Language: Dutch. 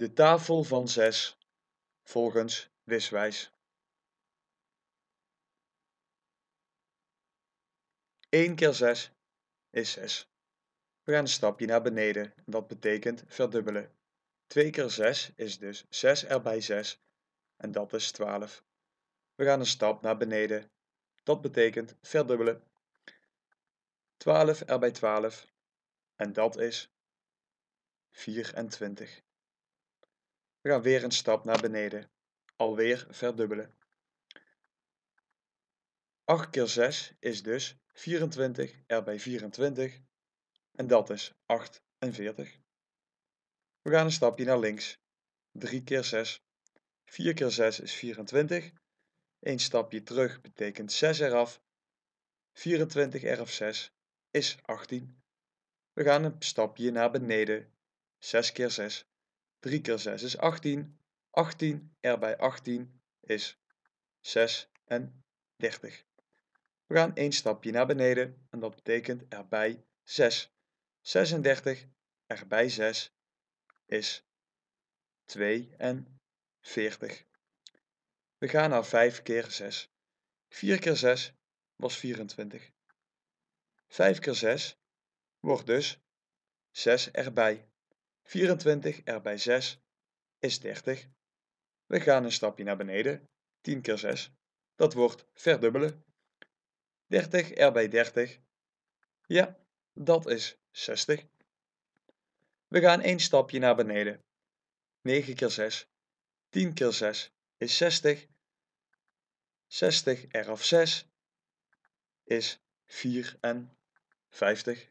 De tafel van zes volgens wiswijs. 1 keer 6 is 6. We gaan een stapje naar beneden en dat betekent verdubbelen. 2 keer 6 is dus 6 erbij 6 en dat is 12. We gaan een stap naar beneden. Dat betekent verdubbelen. 12 erbij 12 en dat is 24. We gaan weer een stap naar beneden. Alweer verdubbelen. 8 keer 6 is dus 24 erbij 24 en dat is 48. We gaan een stapje naar links. 3 keer 6. 4 keer 6 is 24. Een stapje terug betekent 6 eraf. 24 eraf 6 is 18. We gaan een stapje naar beneden. 6 keer 6. 3 keer 6 is 18. 18 erbij 18 is 36. We gaan één stapje naar beneden en dat betekent erbij 6. 36 erbij 6 is 42. We gaan naar 5 keer 6. 4 keer 6 was 24. 5 keer 6 wordt dus 6 erbij. 24 erbij 6 is 30. We gaan een stapje naar beneden. 10 keer 6. Dat wordt verdubbelen. 30 erbij 30. Ja, dat is 60. We gaan één stapje naar beneden. 9 keer 6. 10 keer 6 is 60. 60 eraf 6 is 54.